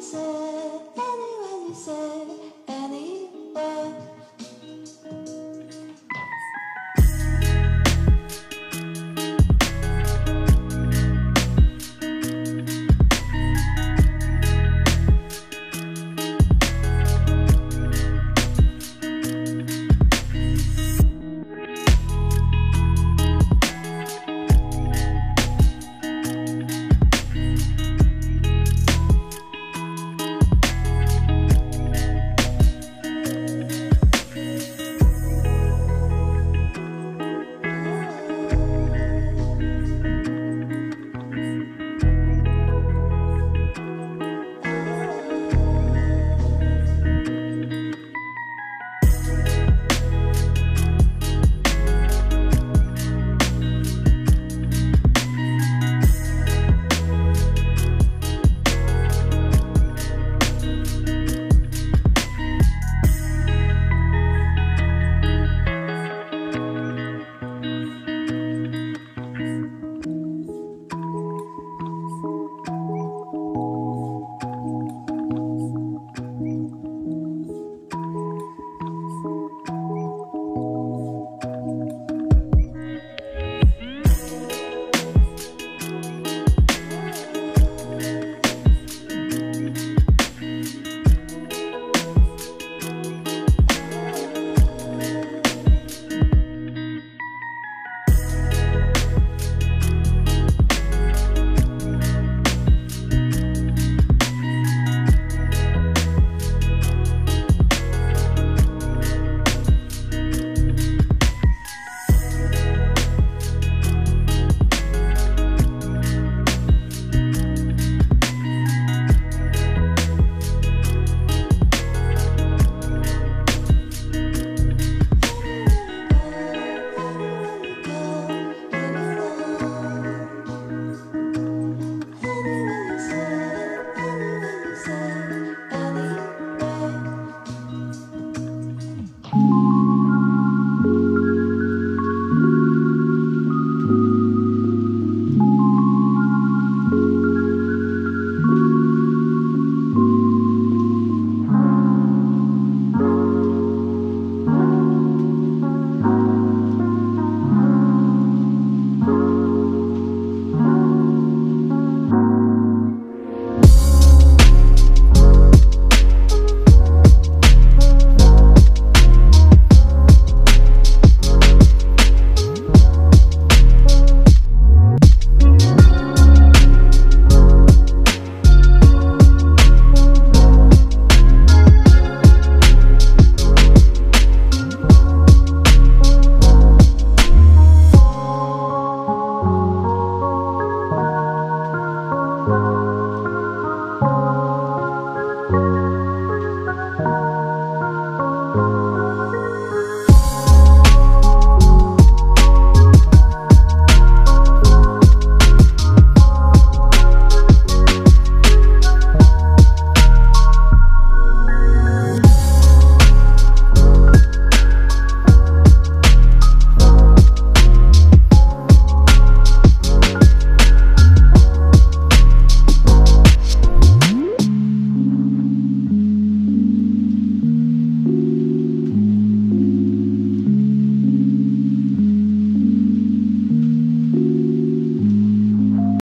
Say.